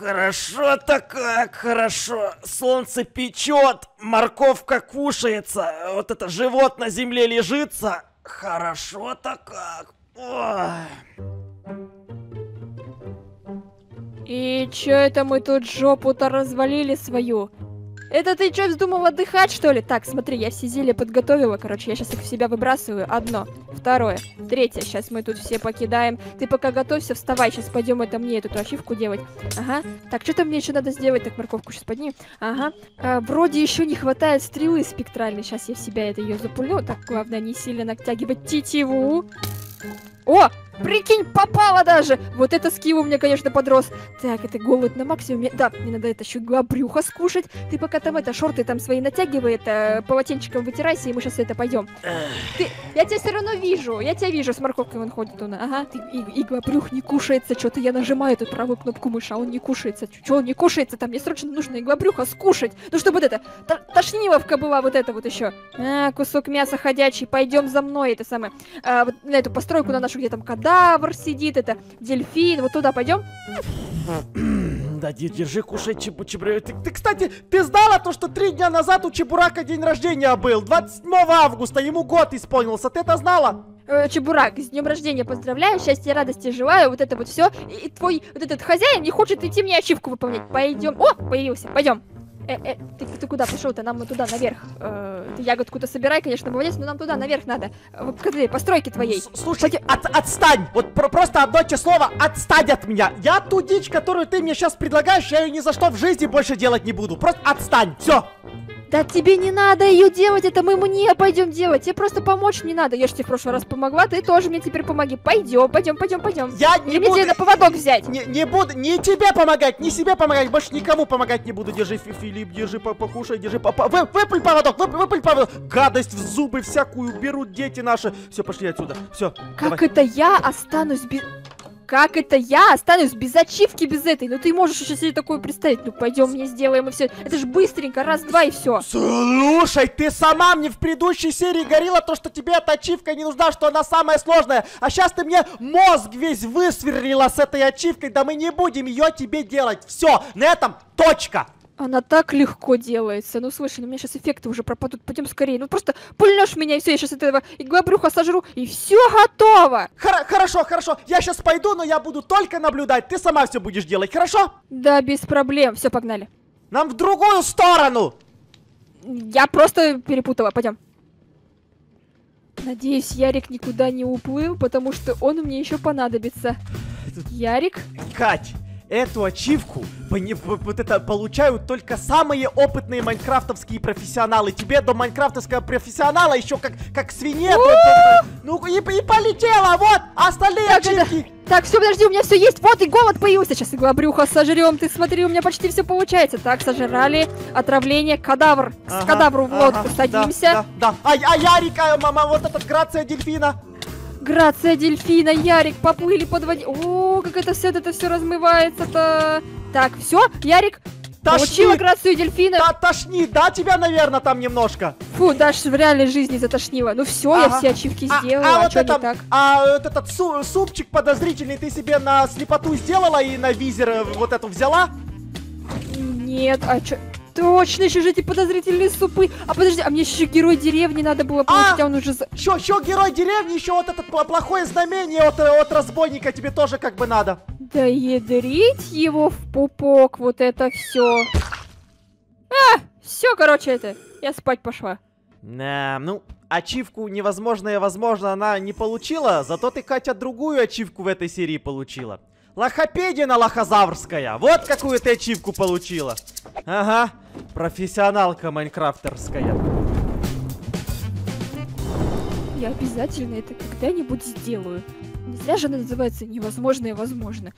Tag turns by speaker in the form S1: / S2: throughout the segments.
S1: Хорошо-то как хорошо. Солнце печет, морковка кушается, вот это живот на земле лежится. Хорошо-то как. Ой.
S2: И чё это мы тут жопу-то развалили свою? Это ты что, вздумал отдыхать, что ли? Так, смотри, я все зелья подготовила, короче, я сейчас их в себя выбрасываю. Одно, второе, третье. Сейчас мы тут все покидаем. Ты пока готовься, вставай, сейчас пойдем это мне эту ачивку делать. Ага. Так, что-то мне еще надо сделать. Так, морковку сейчас поднимем. Ага. А, вроде еще не хватает стрелы спектральной. Сейчас я в себя это ее запулю. Так, главное, не сильно натягивать тетиву. О, Прикинь, попала даже! Вот это скилл у меня, конечно, подрос. Так, это голод на максимуме. Да, мне надо это еще брюха скушать. Ты пока там это, шорты там свои натягивай, это, полотенчиком вытирайся, и мы сейчас это пойдем. Ты, я тебя все равно вижу, я тебя вижу, с морковкой он ходит он. Ага, ты, и, иглобрюх не кушается, что-то я нажимаю эту правую кнопку мыши, а он не кушается. Что он не кушается? Там мне срочно нужно иглобрюха скушать. Ну, чтобы вот это, тошниловка была вот это вот еще. А, кусок мяса ходячий, пойдем за мной, это самое. А, вот на эту постройку на нашу, где там когда динозавр сидит, это дельфин. Вот туда пойдем?
S1: Да, держи, кушай чебу чебурек. Ты, ты, кстати, ты знала то, что три дня назад у Чебурака день рождения был? 27 августа, ему год исполнился. Ты это знала?
S2: Э, Чебурак, с днем рождения поздравляю, счастья, радости желаю, вот это вот все. И твой вот этот хозяин не хочет идти мне ачивку выполнять. Пойдем. О, появился, пойдем. Э, э, ты, ты куда пошел-то? Нам туда, наверх. Э, ты ягодку-то собирай, конечно, молодец, но нам туда, наверх надо. Э, Покажи, постройки твоей.
S1: С Слушай, от, отстань! Вот про просто одно слово отстань от меня. Я ту дичь, которую ты мне сейчас предлагаешь, я ее ни за что в жизни больше делать не буду. Просто отстань, все.
S2: Да тебе не надо ее делать, это мы мне пойдем делать. Тебе просто помочь не надо. Я же тебе в прошлый раз помогла, ты тоже мне теперь помоги. Пойдем, пойдем, пойдем, пойдем.
S1: Я не
S2: Или
S1: буду...
S2: мне тебе на поводок взять.
S1: Не, не буду, не тебе помогать, не себе помогать, больше никому помогать не буду. Держи, Филипп, держи, покушай, держи, по, по, вы, выпуль поводок, выпуль, выпуль поводок. Гадость в зубы всякую берут дети наши. Все, пошли отсюда, все.
S2: Как давай. это я останусь без... Как это я останусь без ачивки, без этой? Ну ты можешь еще себе такое представить. Ну пойдем мне сделаем и все. Это же быстренько, раз-два и все.
S1: Слушай, ты сама мне в предыдущей серии говорила то, что тебе эта ачивка не нужна, что она самая сложная. А сейчас ты мне мозг весь высверлила с этой ачивкой. Да мы не будем ее тебе делать. Все, на этом точка.
S2: Она так легко делается. Ну, слушай, ну у меня сейчас эффекты уже пропадут. Пойдем скорее. Ну, просто пульнешь меня, и все, я сейчас этого иглобрюха сожру, и все готово.
S1: Хор хорошо, хорошо. Я сейчас пойду, но я буду только наблюдать. Ты сама все будешь делать, хорошо?
S2: Да, без проблем. Все, погнали.
S1: Нам в другую сторону.
S2: Я просто перепутала. Пойдем. Надеюсь, Ярик никуда не уплыл, потому что он мне еще понадобится. Ярик?
S1: Кать, эту ачивку вот это получают только самые опытные майнкрафтовские профессионалы. Тебе до майнкрафтовского профессионала еще как, как свинье. Ну и, и полетела, вот, остальные так, ачивки.
S2: Это... Так, все, подожди, у меня все есть. Вот и голод появился. Сейчас иглобрюха сожрем. Ты смотри, у меня почти все получается. Так, сожрали. Отравление. Кадавр. Ага, С кадавру в лодку ага, садимся.
S1: Да, да, да. А, а Ярика, мама, вот этот грация дельфина.
S2: Грация дельфина, Ярик, поплыли под воде. О, как это все, это все размывается-то. Так, все, Ярик, Получила грацию дельфина.
S1: Да, тошнит, да, тебя, наверное, там немножко.
S2: Фу, даже в реальной жизни затошнило. Ну все, ага. я все ачивки а, сделала, а, а, вот это, так?
S1: А вот этот су супчик подозрительный ты себе на слепоту сделала и на визер э, вот эту взяла?
S2: Нет, а что? Точно, еще же эти подозрительные супы. А подожди, а мне еще герой деревни надо было получить, а, а он уже...
S1: Еще, еще герой деревни, еще вот это плохое знамение от, от разбойника тебе тоже как бы надо.
S2: Да ядрить его в пупок, вот это все. А, все, короче, это, я спать пошла.
S1: Да, ну, ачивку невозможное возможно она не получила, зато ты, Катя, другую ачивку в этой серии получила. Лохопедина лохозаврская. Вот какую ты ачивку получила. Ага, профессионалка майнкрафтерская.
S2: Я обязательно это когда-нибудь сделаю. Не зря же она называется «Невозможное возможно».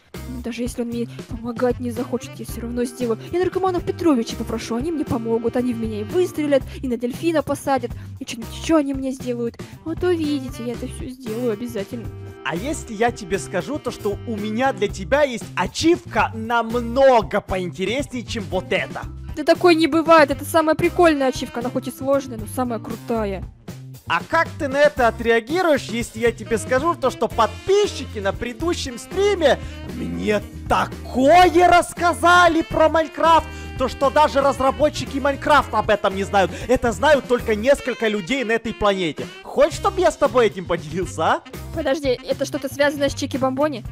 S2: Даже если он мне помогать не захочет, я все равно сделаю. Я наркоманов Петровича попрошу, они мне помогут. Они в меня и выстрелят, и на дельфина посадят, и что-нибудь еще они мне сделают. Вот увидите, я это все сделаю обязательно.
S1: А если я тебе скажу то, что у меня для тебя есть ачивка намного поинтереснее, чем вот это?
S2: Да такой не бывает, это самая прикольная ачивка, она хоть и сложная, но самая крутая.
S1: А как ты на это отреагируешь, если я тебе скажу то, что подписчики на предыдущем стриме мне такое рассказали про Майнкрафт, то что даже разработчики Майнкрафта об этом не знают. Это знают только несколько людей на этой планете. Хочешь, чтобы я с тобой этим поделился, а?
S2: Подожди, это что-то связано с Чики Бомбони?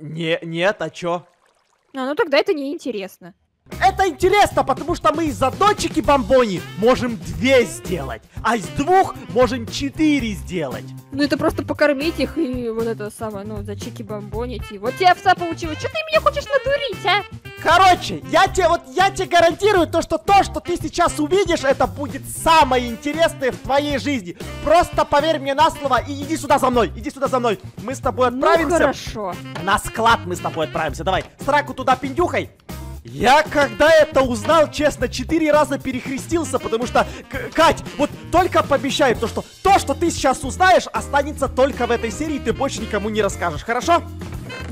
S1: Не, нет, а чё?
S2: А, ну тогда это неинтересно.
S1: Это интересно, потому что мы из одной бомбони можем две сделать, а из двух можем четыре сделать.
S2: Ну это просто покормить их и вот это самое, ну, за чики бомбонить. И вот тебе овца получилось. Что ты меня хочешь надурить, а?
S1: Короче, я тебе вот я тебе гарантирую то, что то, что ты сейчас увидишь, это будет самое интересное в твоей жизни. Просто поверь мне на слово и иди сюда за мной, иди сюда за мной. Мы с тобой отправимся.
S2: Ну хорошо.
S1: На склад мы с тобой отправимся. Давай, сраку туда пиндюхай. Я когда это узнал, честно, четыре раза перехрестился, потому что, К Кать, вот только пообещай, то, что то, что ты сейчас узнаешь, останется только в этой серии, ты больше никому не расскажешь, хорошо?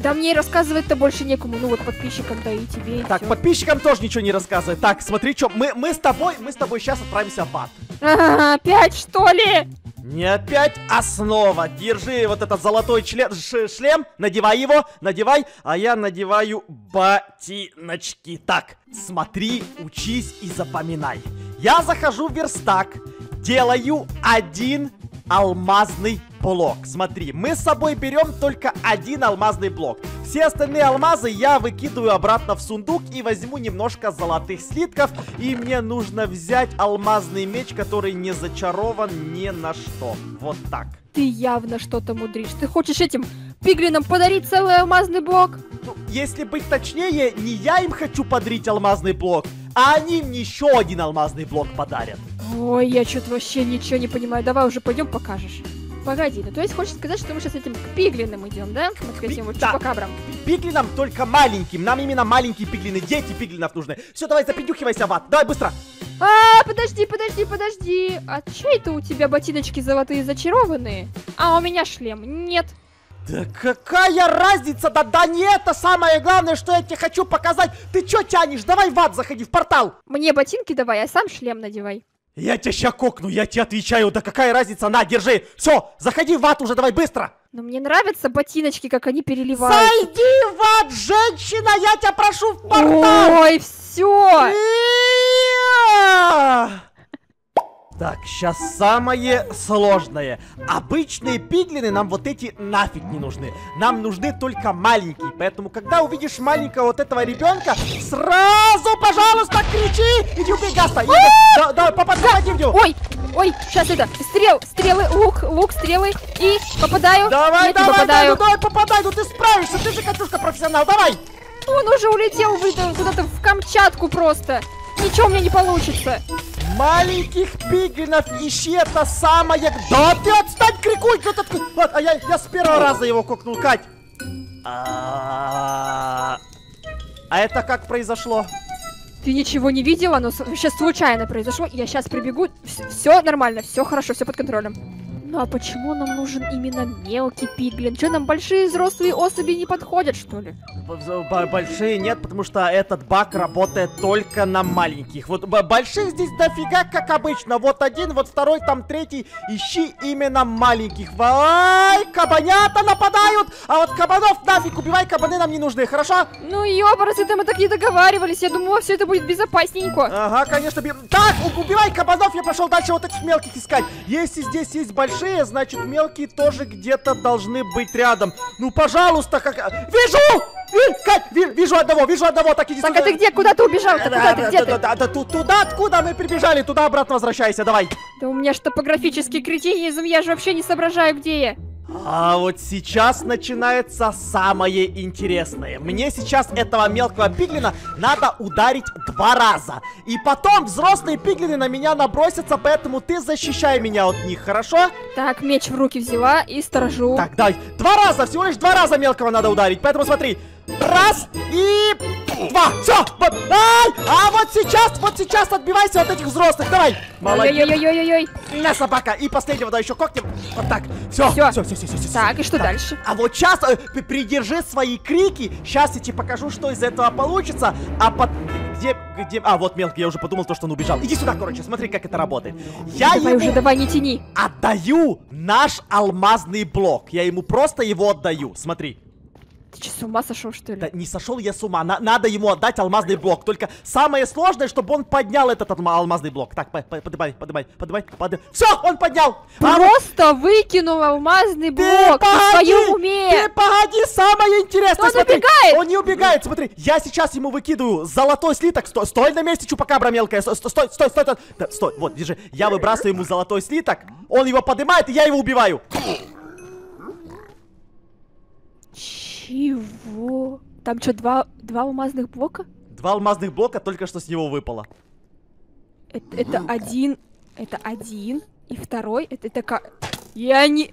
S2: Да мне рассказывать-то больше некому, ну вот подписчикам, да и тебе. И
S1: так,
S2: всё.
S1: подписчикам тоже ничего не рассказывай. Так, смотри, что мы, мы с тобой, мы с тобой сейчас отправимся в ад.
S2: Опять что ли?
S1: Не опять основа. Держи вот этот золотой член, шлем, надевай его, надевай, а я надеваю ботиночки. Так, смотри, учись и запоминай. Я захожу в верстак, делаю один алмазный блок. Смотри, мы с собой берем только один алмазный блок. Все остальные алмазы я выкидываю обратно в сундук и возьму немножко золотых слитков. И мне нужно взять алмазный меч, который не зачарован ни на что. Вот так.
S2: Ты явно что-то мудришь. Ты хочешь этим пиглинам подарить целый алмазный блок?
S1: Ну, если быть точнее, не я им хочу подарить алмазный блок, а они мне еще один алмазный блок подарят.
S2: Ой, я что-то вообще ничего не понимаю. Давай уже пойдем покажешь. Погоди, ну то есть хочешь сказать, что мы сейчас этим к пиглинам идем, да? Вот к этим вот
S1: Да.
S2: чупакабрам.
S1: Пиглинам только маленьким, нам именно маленькие пиглины, дети пиглинов нужны. Все, давай запидюхивайся в ад, давай быстро.
S2: А, подожди, подожди, подожди. А че это у тебя ботиночки золотые зачарованные? А у меня шлем. Нет.
S1: Да какая разница, да да не это самое главное, что я тебе хочу показать. Ты чё тянешь, давай в ад заходи, в портал.
S2: Мне ботинки давай, а сам шлем надевай.
S1: Я тебя ща кокну, я тебе отвечаю, да какая разница, на, держи. Все, заходи в ад уже, давай быстро.
S2: Но мне нравятся ботиночки, как они переливаются.
S1: Зайди в ад, женщина, я тебя прошу в портал.
S2: Ой, все.
S1: Так, сейчас самое сложное. Обычные пиглины нам вот эти нафиг не нужны. Нам нужны только маленькие. Поэтому, когда увидишь маленького вот этого ребенка, сразу, пожалуйста, кричи! Иди убей Гаста! Иди, да, да, попад- попади в него!
S2: Ой, ой, сейчас это, стрел, стрелы, лук, лук, стрелы, и попадаю,
S1: Давай,
S2: нет, не
S1: давай, давай,
S2: попадаю.
S1: ну давай, попадай, ну ты справишься, ты же Катюшка профессионал, давай!
S2: Он уже улетел куда-то в Камчатку просто. Ничего у меня не получится.
S1: Маленьких пиглинов ищи, это самое... Да ты отстань, крикуй! кто тут- Вот, а я, я с первого раза его кокнул, Кать. А а это как произошло?
S2: Ты ничего не видела, но сейчас случайно произошло. Я сейчас прибегу. Все нормально, все хорошо, все под контролем. Ну а почему нам нужен именно мелкий пиглин? Что, нам большие взрослые особи не подходят, что ли?
S1: Б- Большие нет, потому что этот баг работает только на маленьких. Вот больших здесь дофига, как обычно. Вот один, вот второй, там третий. Ищи именно маленьких. Ай, кабанята нападают! А вот кабанов нафиг убивай, кабаны нам не нужны, хорошо?
S2: Ну ёбарасы, это мы так не договаривались. Я думала, все это будет безопасненько.
S1: Ага, конечно, би- Так, убивай кабанов, я пошел дальше вот этих мелких искать. Если здесь есть большие, значит мелкие тоже где-то должны быть рядом. Ну, пожалуйста, как... Вижу! Ви- Кать, ви- вижу одного, вижу одного, так иди
S2: Так, а ты где? Куда ты убежал-то? Куда ты? Где ты?
S1: да, да, да, ту- туда, откуда мы прибежали, туда обратно возвращайся, давай.
S2: Да у меня ж топографический кретинизм, я же вообще не соображаю, где я.
S1: А вот сейчас начинается самое интересное. Мне сейчас этого мелкого пиглина надо ударить два раза. И потом взрослые пиглины на меня набросятся, поэтому ты защищай меня от них, хорошо?
S2: Так, меч в руки взяла и сторожу.
S1: Так, дай. Два раза, всего лишь два раза мелкого надо ударить. Поэтому смотри. Раз и два. Все. Вот. Ай! А вот сейчас, вот сейчас отбивайся от этих взрослых. Давай. Молодец.
S2: Ой-ой-ой-ой-ой.
S1: На собака. И последнего, да, еще когтем. Вот так. Все.
S2: Всё.
S1: Все, все, все, все,
S2: Так, и что дальше?
S1: А вот сейчас придержи свои крики. Сейчас я тебе покажу, что из этого получится. А под... где, где... А, вот мелкий, я уже подумал, то, что он убежал. Иди сюда, короче, смотри, как это работает. Я
S2: Давай
S1: ему
S2: уже, давай, не тяни.
S1: отдаю наш алмазный блок. Я ему просто его отдаю. Смотри.
S2: Ты что, с ума сошел, что ли?
S1: Да не сошел я с ума. На- надо ему отдать алмазный блок. Только самое сложное, чтобы он поднял этот алмазный блок. Так, по- по- поднимай, поднимай, поднимай, поднимай. Все, он поднял. А вот
S2: Просто выкинул алмазный блок. Ты в
S1: погоди,
S2: своем уме.
S1: Ты погоди, самое интересное.
S2: Он
S1: смотри.
S2: убегает.
S1: Он не убегает, смотри. Я сейчас ему выкидываю золотой слиток. Стой, стой на месте, чупакабра мелкая. Стой, стой, стой, стой, стой. стой. Да, стой, вот, держи. Я выбрасываю ему золотой слиток. Он его поднимает, и я его убиваю.
S2: Чего? Там что, два, два алмазных блока?
S1: Два алмазных блока только что с него выпало.
S2: Это, это один, это один, и второй, это, это как... Я не...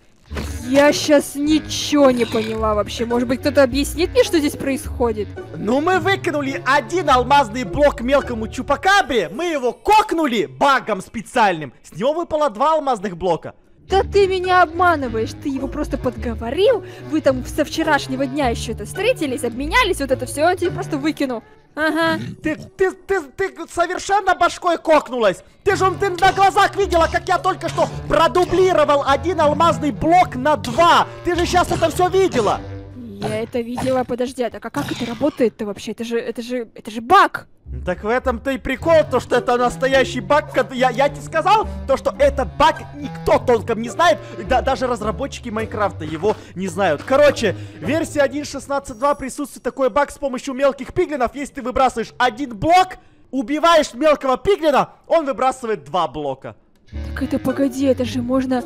S2: Я сейчас ничего не поняла вообще. Может быть, кто-то объяснит мне, что здесь происходит?
S1: Ну, мы выкинули один алмазный блок мелкому чупакабре, мы его кокнули багом специальным. С него выпало два алмазных блока.
S2: Да ты меня обманываешь, ты его просто подговорил, вы там со вчерашнего дня еще это встретились, обменялись, вот это все, он тебе просто выкинул. Ага.
S1: Ты, ты, ты, ты совершенно башкой кокнулась. Ты же ты на глазах видела, как я только что продублировал один алмазный блок на два. Ты же сейчас это все видела.
S2: Я это видела, подожди, так а как это работает-то вообще? Это же, это же, это же баг!
S1: Так в этом-то и прикол, то что это настоящий баг. Я, я тебе сказал, то что этот баг никто толком не знает. Да, даже разработчики Майнкрафта его не знают. Короче, в версии 1.16.2 присутствует такой баг с помощью мелких пиглинов. Если ты выбрасываешь один блок, убиваешь мелкого пиглина, он выбрасывает два блока.
S2: Так это погоди, это же можно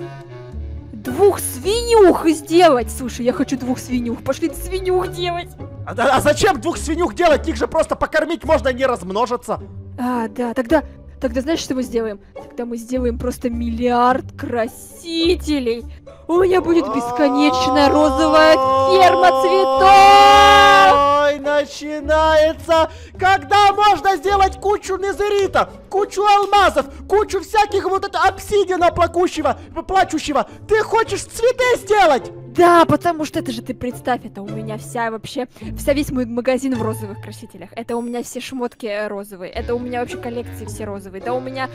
S2: двух свинюх сделать! Слушай, я хочу двух свинюх, пошли свинюх делать!
S1: А, а зачем двух свинюх делать? Их же просто покормить можно, не размножиться.
S2: А, да, тогда, тогда знаешь, что мы сделаем? Тогда мы сделаем просто миллиард красителей! У меня будет бесконечная розовая ферма цветов!
S1: Ой, начинается, когда можно сделать кучу незерита, кучу алмазов, кучу всяких вот это обсидиана плакущего, плачущего. Ты хочешь цветы сделать?
S2: Да, потому что это же ты представь, это у меня вся вообще, вся весь мой магазин в розовых красителях. Это у меня все шмотки э, розовые, это у меня вообще коллекции все розовые, да у меня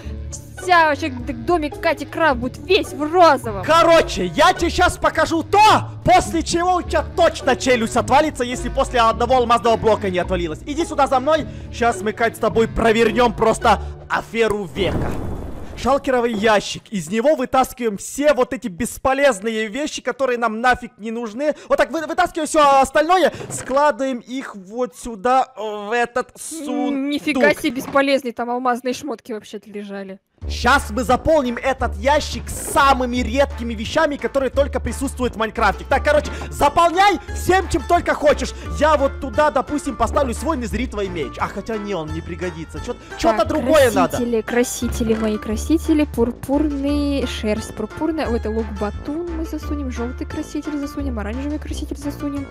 S2: вся вообще домик Кати Крав будет весь в розовом.
S1: Короче, я тебе сейчас покажу то, после чего у тебя точно челюсть отвалится, если после одного алмазного блока не отвалилась. Иди сюда за мной, сейчас мы, Кать, с тобой провернем просто аферу века. Шалкеровый ящик. Из него вытаскиваем все вот эти бесполезные вещи, которые нам нафиг не нужны. Вот так вы- вытаскиваем все остальное, складываем их вот сюда, в этот сундук.
S2: Нифига себе бесполезный, там алмазные шмотки вообще-то лежали.
S1: Сейчас мы заполним этот ящик самыми редкими вещами, которые только присутствуют в Майнкрафте. Так, короче, заполняй всем, чем только хочешь. Я вот туда, допустим, поставлю свой незритовый меч. А хотя не, он не пригодится. Что-то другое надо.
S2: красители, красители, мои красители, пурпурный, шерсть пурпурная, это лук мы засунем, желтый краситель засунем, оранжевый краситель засунем,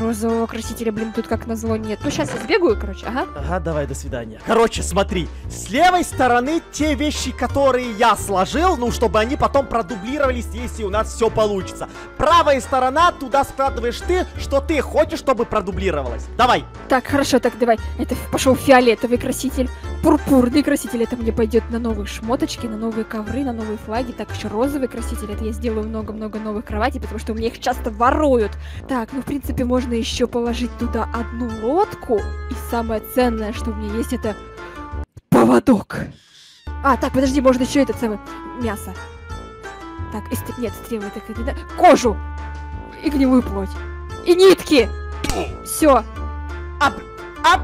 S2: розового красителя, блин, тут как назло нет. Ну, сейчас я сбегаю, короче, ага.
S1: Ага, давай, до свидания. Короче, смотри, с левой стороны те вещи, которые я сложил, ну, чтобы они потом продублировались, если у нас все получится. Правая сторона, туда складываешь ты, что ты хочешь, чтобы продублировалось. Давай.
S2: Так, хорошо, так давай. Это пошел фиолетовый краситель, пурпурный краситель, это мне пойдет на новые шмоточки, на новые ковры, на новые флаги. Так, еще розовый краситель, это я сделаю много-много новых кроватей, потому что у меня их часто воруют. Так, ну, в принципе, можно еще положить туда одну лодку. И самое ценное, что у меня есть, это поводок. А, так, подожди, можно еще этот самый мясо. Так, и ст- нет, стрелы, так это да. Кожу! И гнилую плоть. И нитки! Все,
S1: А, а,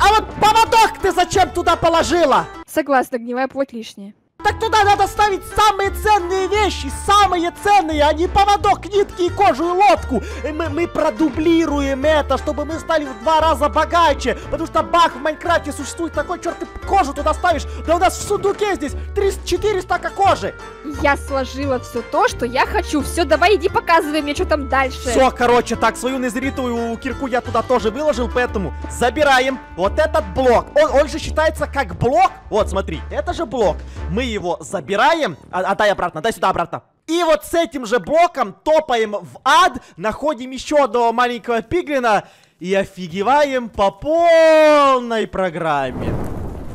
S1: а вот поводок ты зачем туда положила?
S2: Согласна, гнилая плоть лишняя.
S1: Так туда надо ставить самые ценные вещи, самые ценные, а не поводок, нитки и кожу и лодку. И мы, мы продублируем это, чтобы мы стали в два раза богаче. Потому что бах в Майнкрафте существует такой, черт, ты кожу туда ставишь. Да у нас в сундуке здесь 300-400 стака кожи.
S2: Я сложила все то, что я хочу. Все, давай иди показывай мне, что там дальше.
S1: Все, короче, так, свою незритовую кирку я туда тоже выложил, поэтому забираем вот этот блок. Он, он же считается как блок. Вот, смотри, это же блок. Мы его забираем. А, отдай обратно, дай сюда обратно. И вот с этим же блоком топаем в ад, находим еще одного маленького пиглина и офигеваем по полной программе.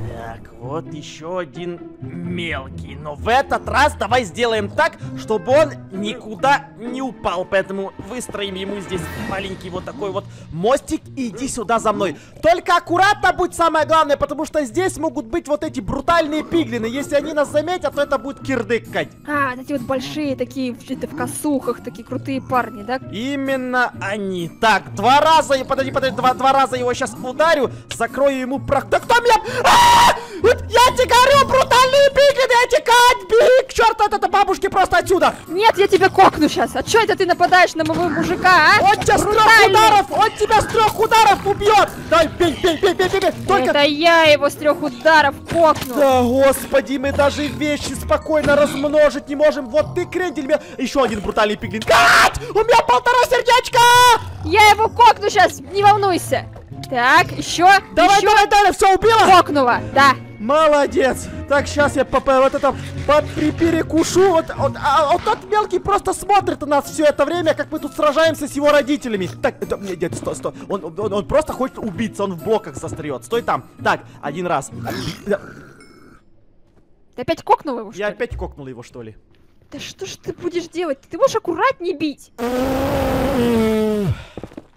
S1: Так, вот еще один мелкий. Но в этот раз давай сделаем так, чтобы он никуда не упал. Поэтому выстроим ему здесь маленький вот такой вот мостик и иди сюда за мной. Только аккуратно будь самое главное, потому что здесь могут быть вот эти брутальные пиглины. Если они нас заметят, то это будет кирдык, Кать.
S2: А, эти вот большие такие, это в косухах, такие крутые парни, да?
S1: Именно они. Так, два раза, и подожди, подожди, два, два раза его сейчас ударю, закрою ему прок... Да кто меня... А! Вот я тебе говорю, брутальные пиглины, текать, беги к черту от этой бабушки просто отсюда.
S2: Нет, я тебя кокну сейчас. А чё это ты нападаешь на моего мужика, а?
S1: Он тебя с трех ударов, он тебя с трех ударов убьет. Дай, бей, бей, бей, бей, бей, бей. Только...
S2: Это я его с трех ударов кокну.
S1: Да, господи, мы даже вещи спокойно размножить не можем. Вот ты, крендель, меня... Еще один брутальный пиглин. Кать! У меня полтора сердечка!
S2: Я его кокну сейчас, не волнуйся. Так, еще,
S1: Давай,
S2: еще.
S1: давай, давай, все, убила?
S2: Кокнула, да.
S1: Молодец! Так, сейчас я по, по- вот это под при- перекушу. Вот, вот, а, вот тот мелкий просто смотрит на нас все это время, как мы тут сражаемся с его родителями. Так, это, нет, нет, стой, стой. Он, он, он просто хочет убиться, он в блоках застрет. Стой там. Так, один раз.
S2: Ты опять кокнула его, что
S1: Я
S2: ли?
S1: опять кокнул его, что ли?
S2: Да что ж ты будешь делать? Ты можешь аккуратнее бить.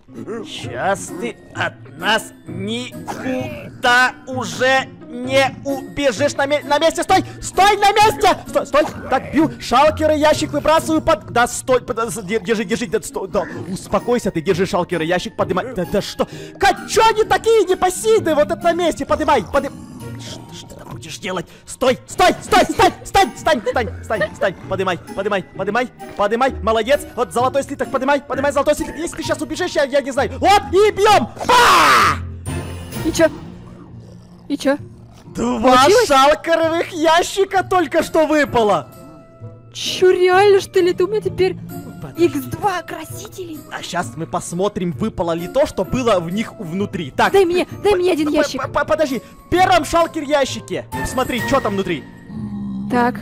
S1: Сейчас ты от нас никуда уже не убежишь на, на месте. Стой! Стой на месте! Стой, стой! Так, бью. Шалкеры, ящик выбрасываю под... Да, стой! под- Держи, держи, да, стой, да. Успокойся ты, держи шалкеры, ящик поднимай. Да, да что? Кать, чё они такие непосильные? Вот это на месте, поднимай, поднимай. Что, что будешь делать? Стой, стой, стой, стой, стань, стань, стань, стань, стань, поднимай, поднимай, поднимай, поднимай, молодец, вот золотой слиток, поднимай, поднимай золотой слиток, если ты сейчас убежишь, я, я не знаю, вот, и бьем, Па!
S2: И чё? И чё?
S1: Два
S2: Получилось?
S1: шалкеровых ящика только что выпало.
S2: Чё, реально что ли? Ты у меня теперь X2 красителей.
S1: А сейчас мы посмотрим, выпало ли то, что было в них внутри. Так,
S2: Дай мне, дай мне один
S1: п-
S2: ящик.
S1: п- п- Подожди, в первом шалкер ящике. Смотри, что там внутри.
S2: Так.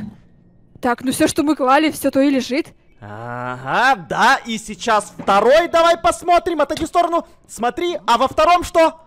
S2: Так, ну все, что мы клали, все то и лежит.
S1: Ага, да, и сейчас второй давай посмотрим, отойди в сторону. Смотри, а во втором что?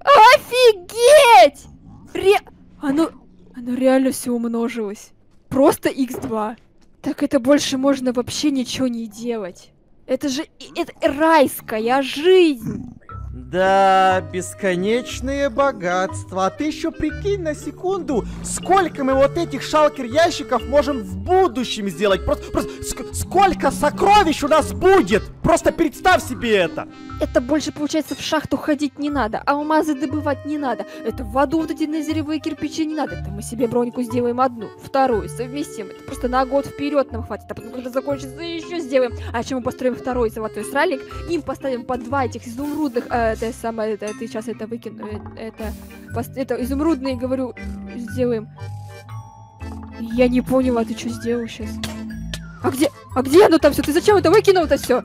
S2: Офигеть! Ре... Оно... Оно реально все умножилось. Просто x2. Так это больше можно вообще ничего не делать. Это же... Это райская жизнь.
S1: Да, бесконечные богатства. А ты еще прикинь на секунду, сколько мы вот этих шалкер ящиков можем в будущем сделать. Просто, просто ск- сколько сокровищ у нас будет. Просто представь себе это.
S2: Это больше, получается, в шахту ходить не надо, а алмазы добывать не надо. Это в воду вот эти назеревые кирпичи не надо. Это мы себе броньку сделаем одну, вторую, совместим. Это просто на год вперед нам хватит, а потом, когда закончится, еще сделаем. А еще мы построим второй золотой сральник, им поставим по два этих изумрудных, э, это самое, это, ты сейчас это выкину, э, это, это изумрудные, говорю, сделаем. Я не поняла, ты что сделал сейчас? А где, а где оно там все? Ты зачем это выкинул-то все?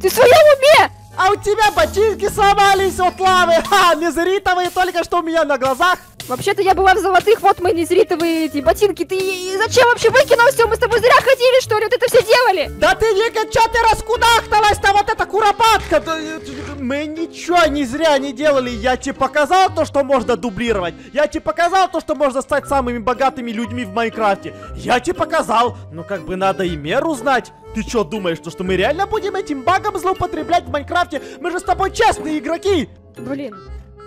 S2: Ты в своем уме?
S1: А у тебя ботинки сломались от лавы. Ха, незритовые только что у меня на глазах.
S2: Вообще-то я была в золотых, вот мои незритовые эти ботинки. Ты зачем вообще выкинул все? Мы с тобой зря ходили, что ли? Вот это все делали.
S1: Да ты, Вика, чё ты раскудахталась-то, вот эта куропатка? Да, э, Мы ничего не зря не делали. Я тебе показал то, что можно дублировать. Я тебе показал то, что можно стать самыми богатыми людьми в Майнкрафте. Я тебе показал. Ну, как бы надо и меру знать. Ты что думаешь, то, что мы реально будем этим багом злоупотреблять в Майнкрафте? Мы же с тобой честные игроки.
S2: Блин,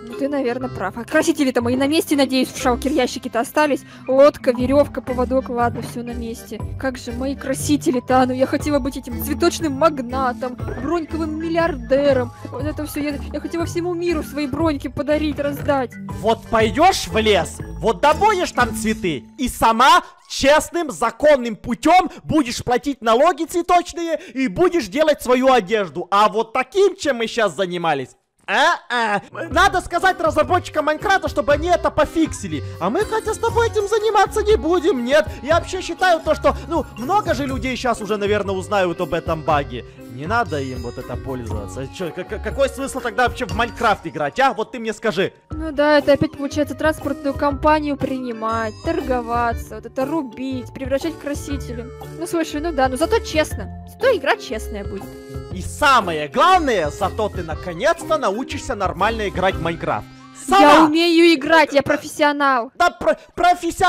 S2: ну ты, наверное, прав. А красители-то мои на месте, надеюсь, в шалкер ящики-то остались. Лодка, веревка, поводок, ладно, все на месте. Как же мои красители-то, ну я хотела быть этим цветочным магнатом, броньковым миллиардером. Вот это все, я, я хотела всему миру свои броньки подарить, раздать.
S1: Вот пойдешь в лес, вот добудешь там цветы, и сама честным, законным путем будешь платить налоги цветочные и будешь делать свою одежду. А вот таким, чем мы сейчас занимались, а-а. Надо сказать разработчикам Майнкрафта, чтобы они это пофиксили. А мы, хотя с тобой этим заниматься не будем, нет. Я вообще считаю то, что, ну, много же людей сейчас уже, наверное, узнают об этом баге. Не надо им вот это пользоваться. Чё, какой смысл тогда вообще в Майнкрафт играть, а? Вот ты мне скажи.
S2: Ну да, это опять получается транспортную компанию принимать, торговаться, вот это рубить, превращать в красители. Ну слушай, ну да, но зато честно. Зато игра честная будет.
S1: И самое главное, зато ты наконец-то научишься нормально играть в Майнкрафт.
S2: Я
S1: Сама!
S2: умею играть, я профессионал.
S1: Да про профессия...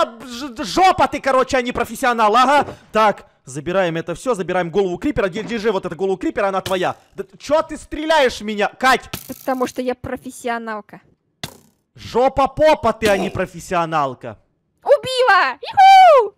S1: Жопа ты, короче, а не профессионал, ага. Так, забираем это все, забираем голову крипера. Де- Держи вот эту голову крипера, она твоя. Да чё ты стреляешь в меня? Кать,
S2: Потому что я профессионалка.
S1: жопа-попа ты, а не профессионалка.
S2: Убила! Иху!